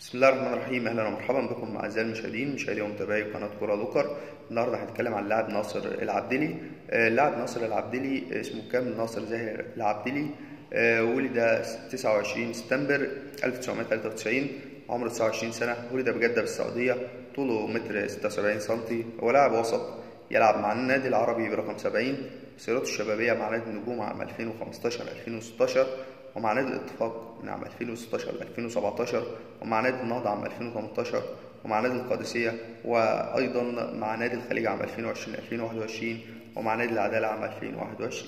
بسم الله الرحمن الرحيم. أهلا ومرحبا بكم أعزائي المشاهدين مشاهدي ومتابعي قناة كره لوكر. النهارده هنتكلم عن اللاعب ناصر العبدلي. آه، اللاعب ناصر العبدلي اسمه كامل ناصر زاهر العبدلي. آه، ولد 29 سبتمبر 1993 عمره 29 سنة ولد بجدة بالسعوديه طوله متر 76 سم هو لاعب وسط يلعب مع النادي العربي برقم 70 سيرته الشبابية مع نادي النجوم عام 2015 2016 ومع نادي الاتفاق من عام 2016 ل 2017 ومع نادي النهضة عام 2018 ومع نادي القادسية وأيضا مع نادي الخليج عام 2020 2021 ومع نادي العدالة عام 2021